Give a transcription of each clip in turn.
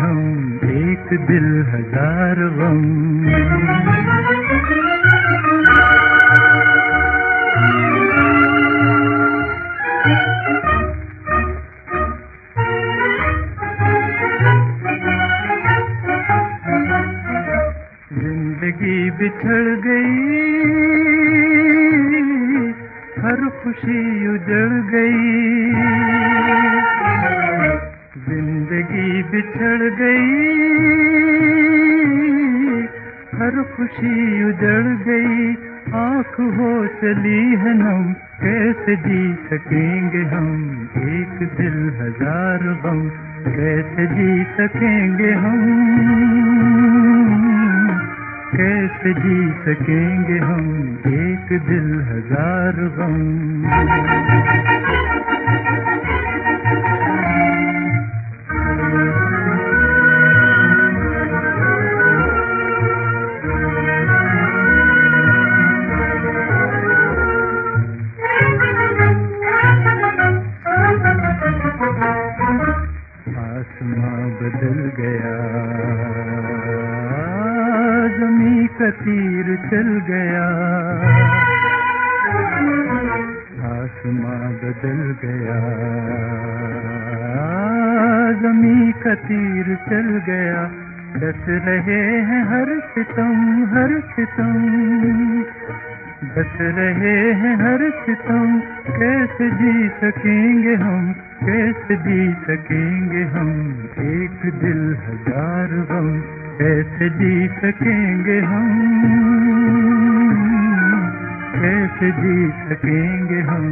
हम एक दिल हज़ार गम। ज़िंदगी बिछड़ गई सकेंगे सकेंगे हम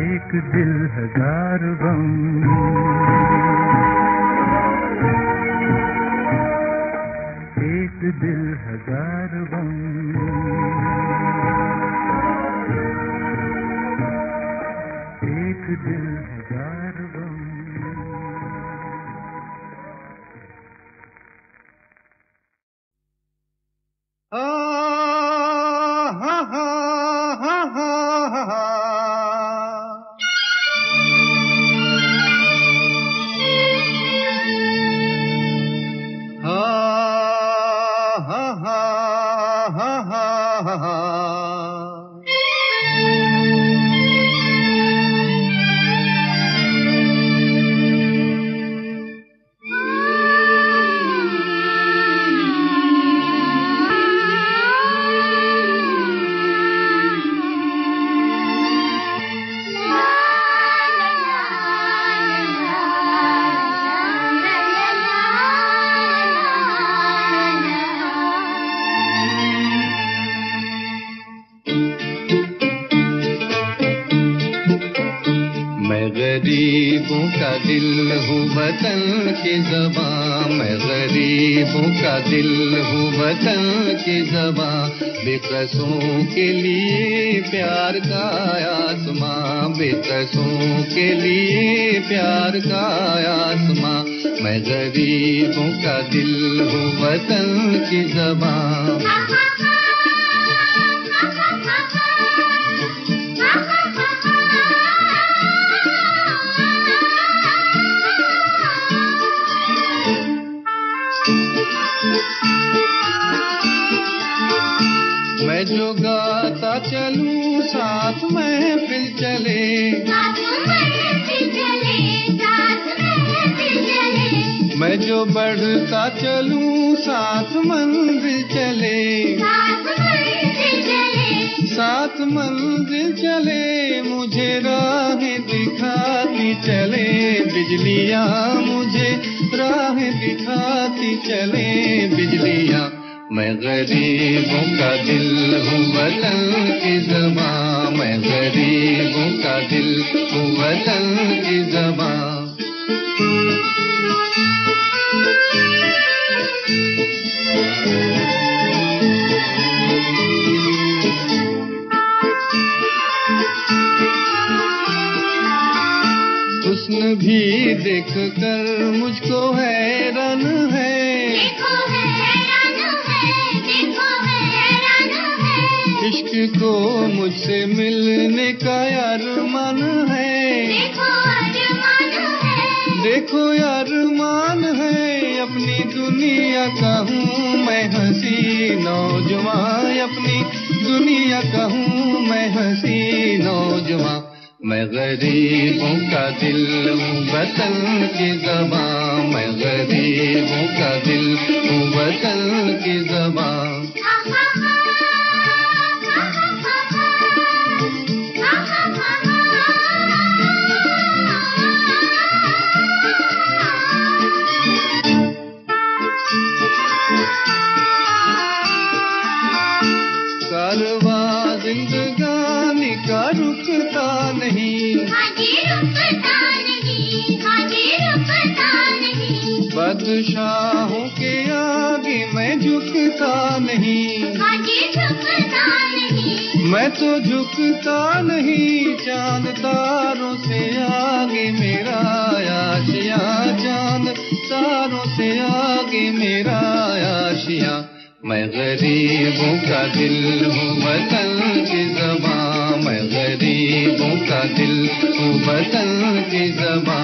एक दिल हज़ार गम। एक दिल हज़ार गम जबा मैं गरीबों का दिल हूँ, वतन की जबा बेकसों के लिए प्यार का आसमां, बेकसों के लिए प्यार का आसमां। मैं गरीबों का दिल हूँ, वतन की जबा मैं जो गाता चलूँ साथ में फिर चले। मैं जो बढ़ता चलूँ साथ मंदिर चले। साथ मंदिर चले मुझे राह दिखाती चले। बिजलियाँ मुझे राह दिखाती चले बिजलियाँ। मैं गरीबों का दिल हूँ वतन की जबा मैं गरीबों का दिल हूँ वतन की जबा देख कर मुझको हैरान है। है है। इश्क को मुझसे मिलने का यार मन है। है। देखो यार मान है अपनी दुनिया का हूँ मैं हँसी नौजवान। अपनी दुनिया का हूँ मैं हँसी नौजवान। मैं गरीबों का दिल वतन की जबा मैं गरीबों का दिल वतन की जबा बादशाहों के आगे मैं झुकता नहीं। हाजी झुकता नहीं मैं तो झुकता नहीं चाँद तारों से आगे मेरा आशिया। चाँद तारों से आगे मेरा आशिया। मैं गरीबों का दिल हूँ वतन की जबा मैं गरीबों का दिल हूँ वतन की जबा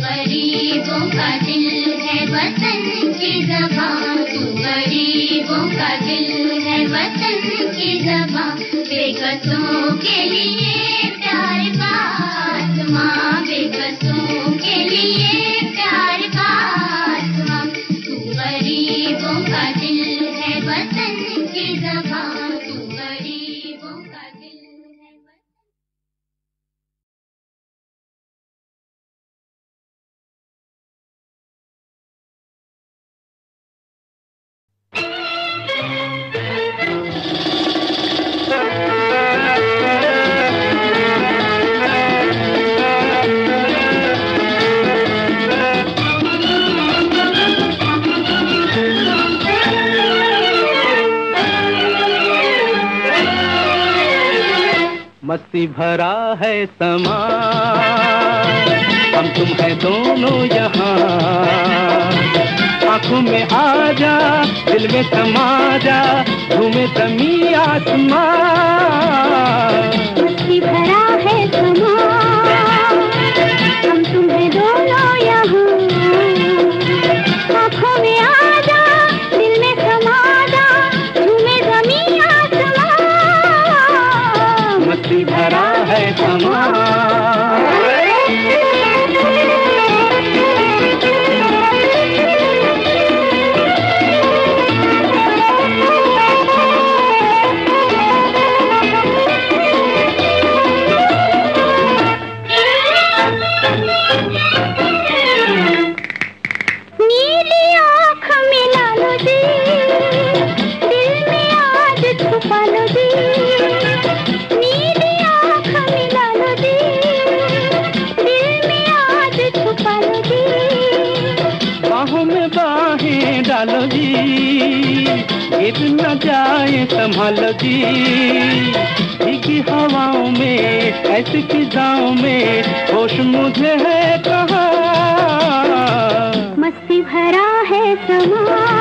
गरीबों का दिल है वतन की जबां गरीबों का दिल है वतन की जबां बेकसों के लिए प्यार का आसमां बेकसों के लिए मस्ती भरा है समा। हम तुम है दोनों यहाँ। आँखों में आ जा दिल में समा जा तुम्हें तमी आत्मा। भरा भरा है समा।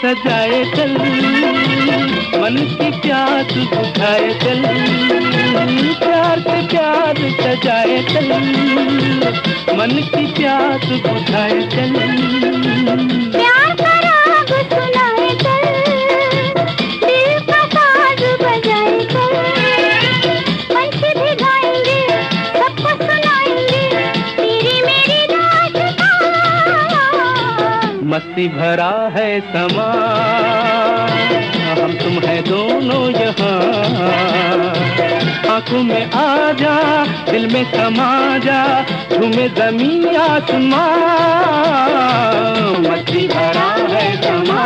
सजाए चल। मन की प्यास बुझाए चल। प्यार से प्यार सजाए चल। मन की प्यास बुझाए चल। मस्ती भरा है समा। हम तुम है दोनों यहाँ। आँखों में आ जा दिल में समा जा तुम्हें जमी आसमा मछली भरा है समा।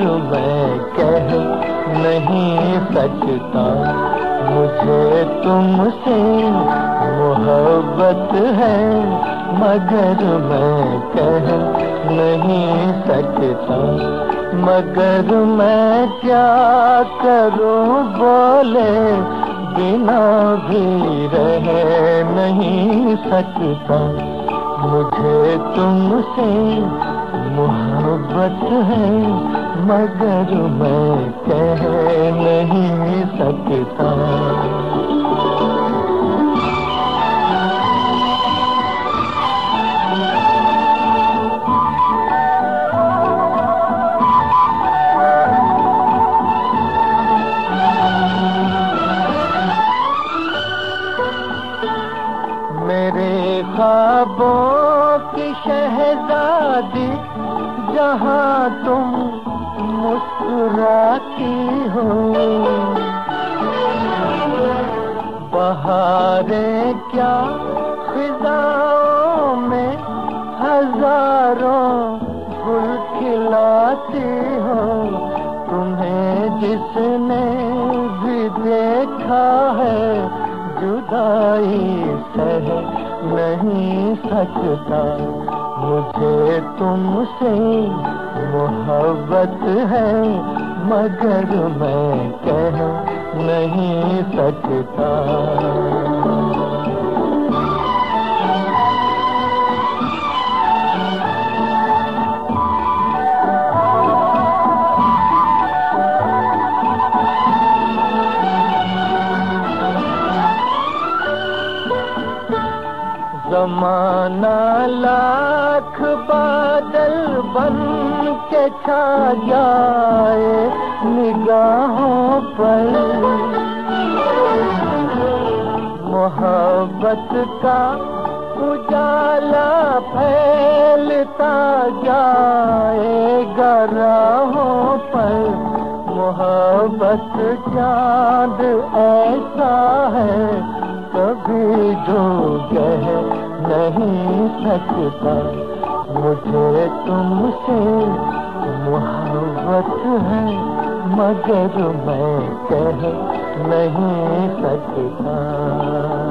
मगर मैं कह नहीं सकता। मुझे तुमसे मोहब्बत है, मगर मैं कह नहीं सकता। मगर मैं क्या करूँ बोले, बिना भी रह नहीं सकता। मुझे तुमसे मोहब्बत है मगर मैं कह नहीं सकता। मगर मैं कह नहीं सकता। जमाना लाख बादल बन के छा जाए। निगाहों पर मोहब्बत का उजाला फैलता जाएगा राहों पर। मोहब्बत चाँद ऐसा है, कभी जो कह नहीं सकता। मुझे तुमसे मोहब्बत है मगर मैं कह नहीं सकता।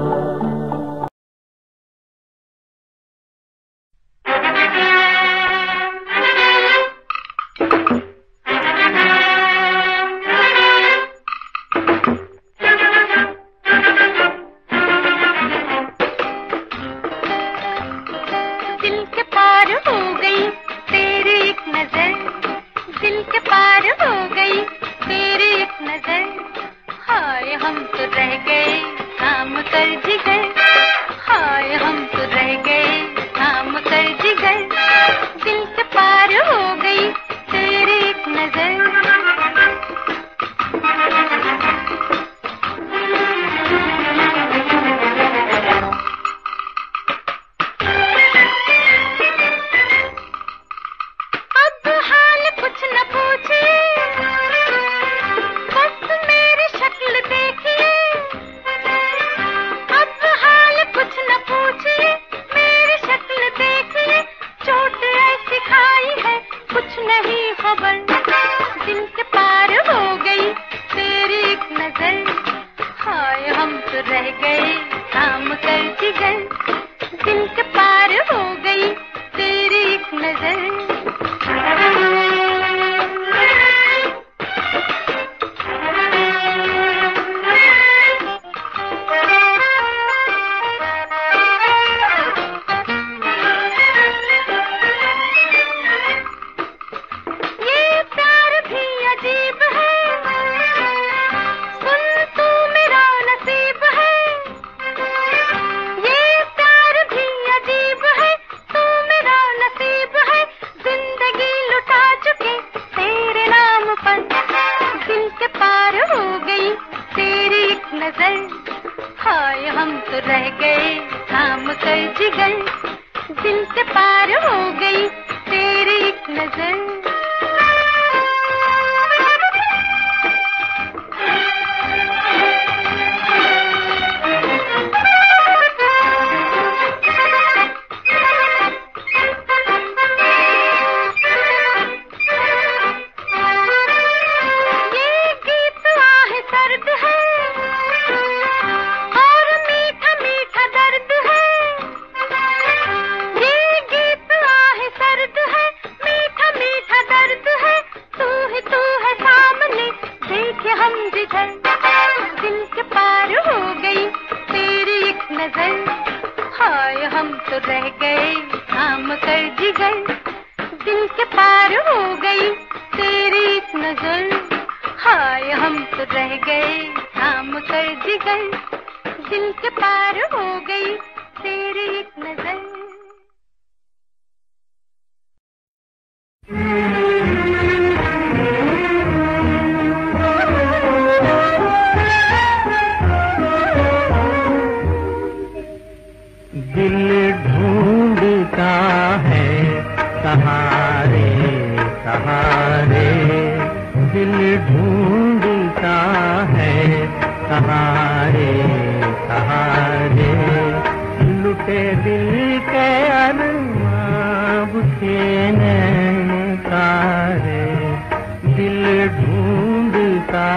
ढूंढता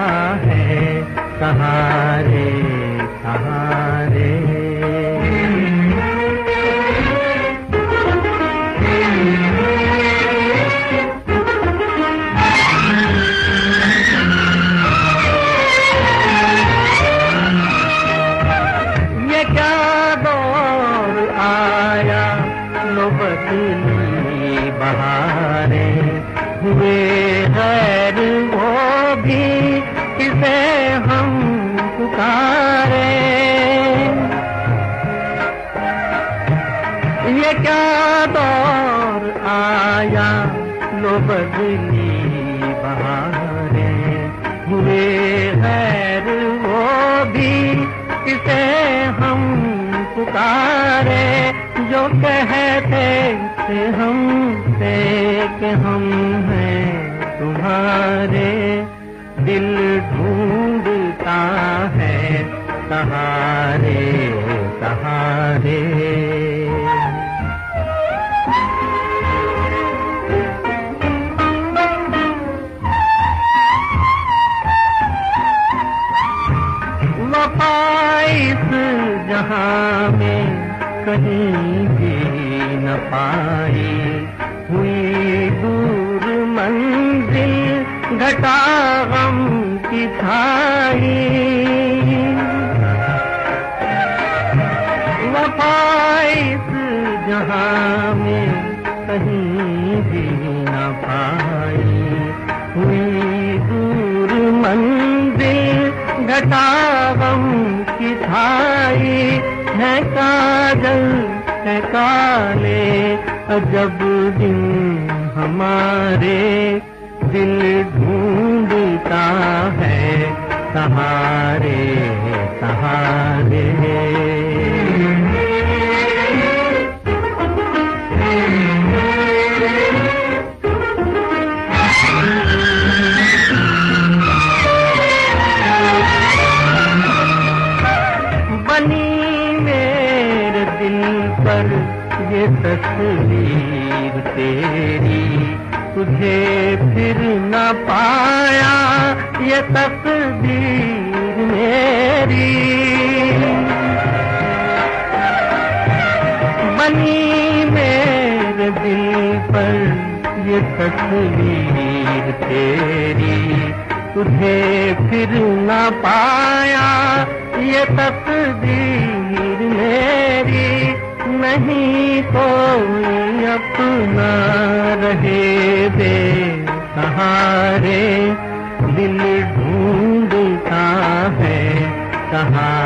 है सहारे सहारे हैं, तुम्हारे दिल ढूंढता है सहारे सहारे वफा इस जहाँ में कहीं भी न पाई घटा गम की छाई वफा इस जहाँ में कहीं भी न पाई। हुई दूर मंजिल घटा गम की छाई है काजल, है काले, अजब दिन हमारे। दिल ढूंढता है सहारे सहारे। बनी मेरे दिल पर ये तस्वीर तुझे फिर न पाया ये तकदीर मेरी। बनी मेरे दिल पर ये तस्वीर तेरी। तुझे फिर न पाया ये तकदीर मेरी। नहीं कोई अपना रहे। सहारे दिल ढूंढता है सहारे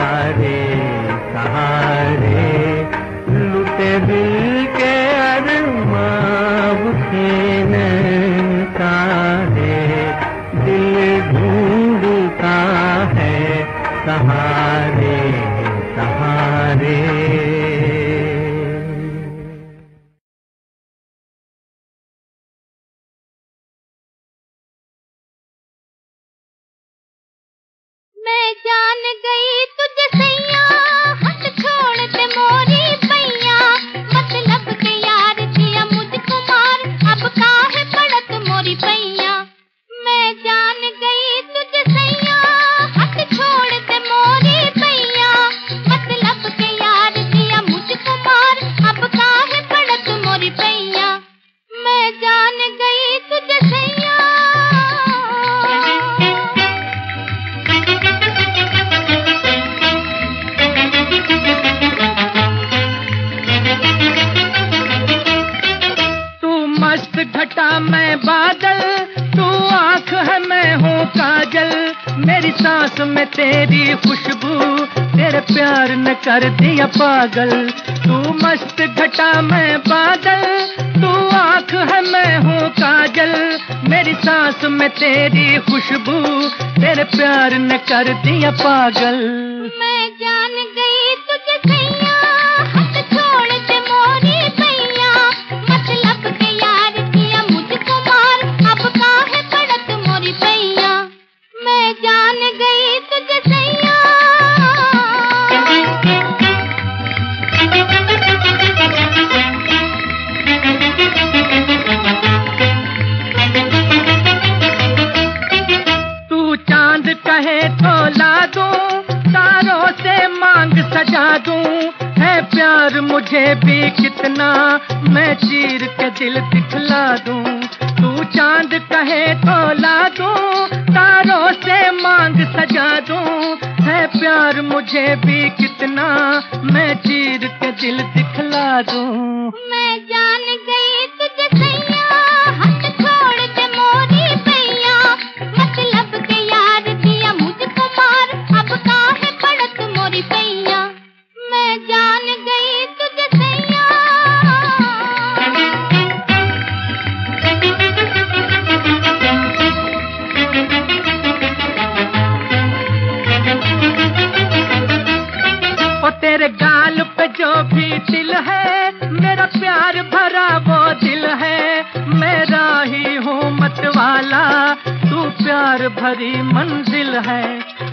हरी मंजिल है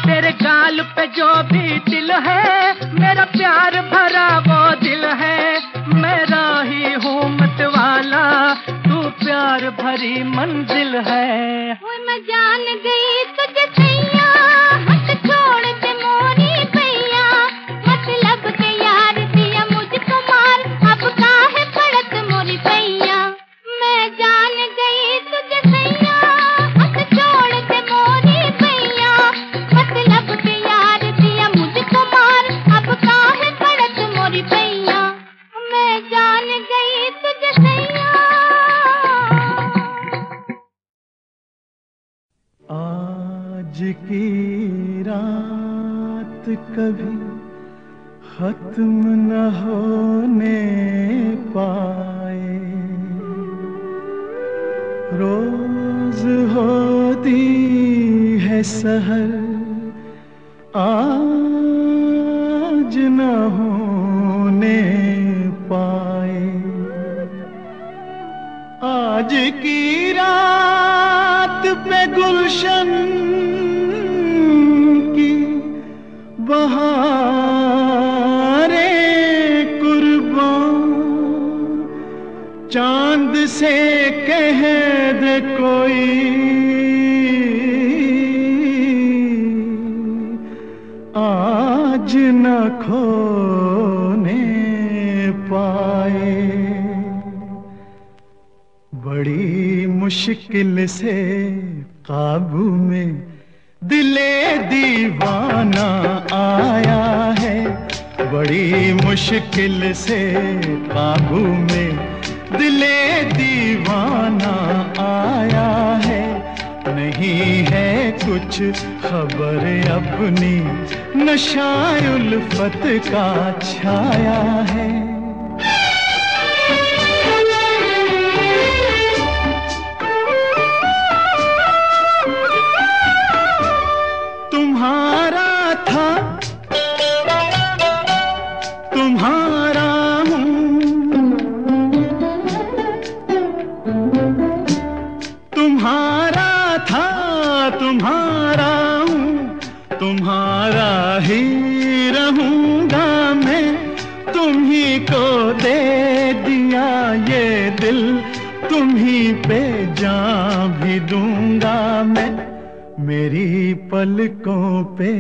तेरे गाल पे जो कभी खत्म न होने पाए। रोज होती है सहर, आज न होने पाए। आज की रात पे गुलशन आज न खोने पाए। बड़ी मुश्किल से काबू में दिले दीवाना आया है। बड़ी मुश्किल से काबू में कुछ खबर अपनी नशा उल्फत का छाया है। तुम्हारा हूँ, तुम्हारा ही रहूँगा मैं। तुम्ही को दे दिया ये दिल तुम्ही पे जा भी दूँगा मैं। मेरी पलकों पे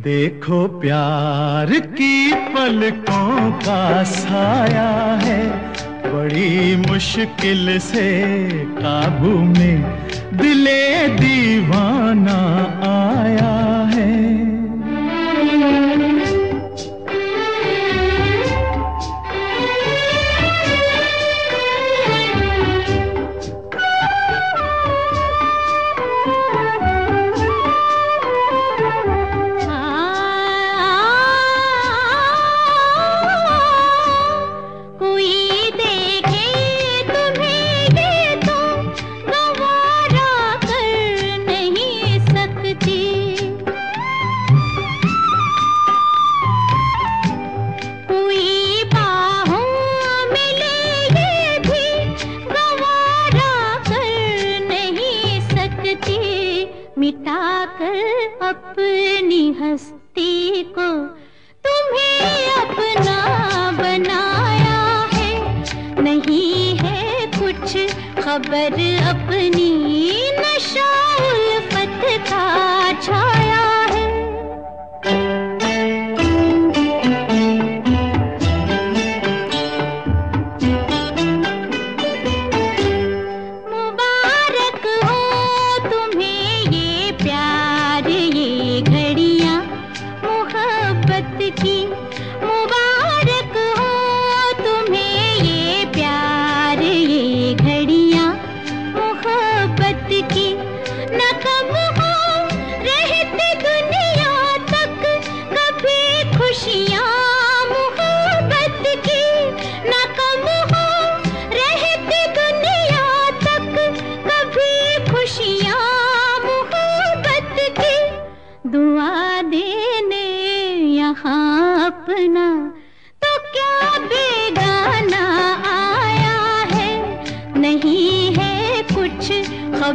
देखो प्यार की पलकों का साया है। बड़ी मुश्किल से काबू में दिले दीवाना आया है।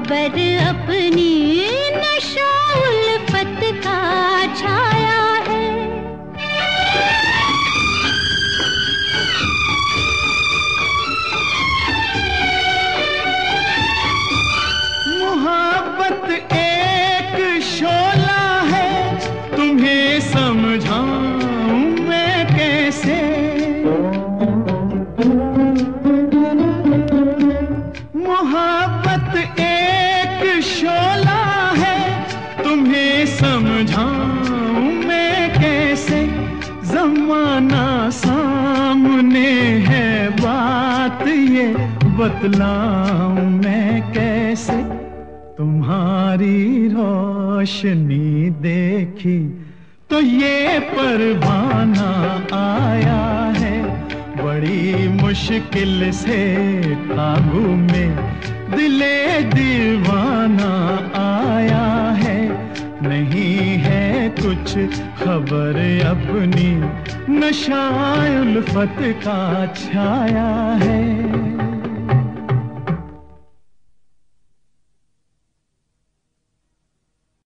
खबर बतलाऊं मैं कैसे? तुम्हारी रोशनी देखी तो ये परवाना आया है। बड़ी मुश्किल से काबू में दिले दीवाना आया है। नहीं है कुछ खबर अपनी नशा उल्फत का छाया है।